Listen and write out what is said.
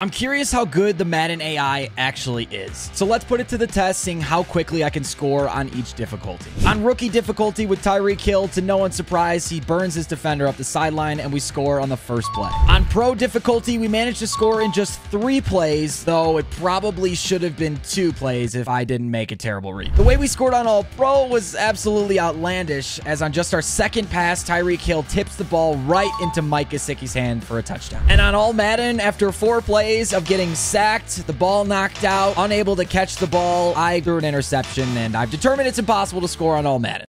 I'm curious how good the Madden AI actually is. So let's put it to the test, seeing how quickly I can score on each difficulty. On rookie difficulty with Tyreek Hill, to no one's surprise, he burns his defender up the sideline and we score on the first play. On pro difficulty, we managed to score in just three plays, though it probably should have been two plays if I didn't make a terrible read. The way we scored on all pro was absolutely outlandish, as on just our second pass, Tyreek Hill tips the ball right into Mike Gesicki's hand for a touchdown. And on all Madden, after four plays, of getting sacked, the ball knocked out, unable to catch the ball. I threw an interception, and I've determined it's impossible to score on all Madden.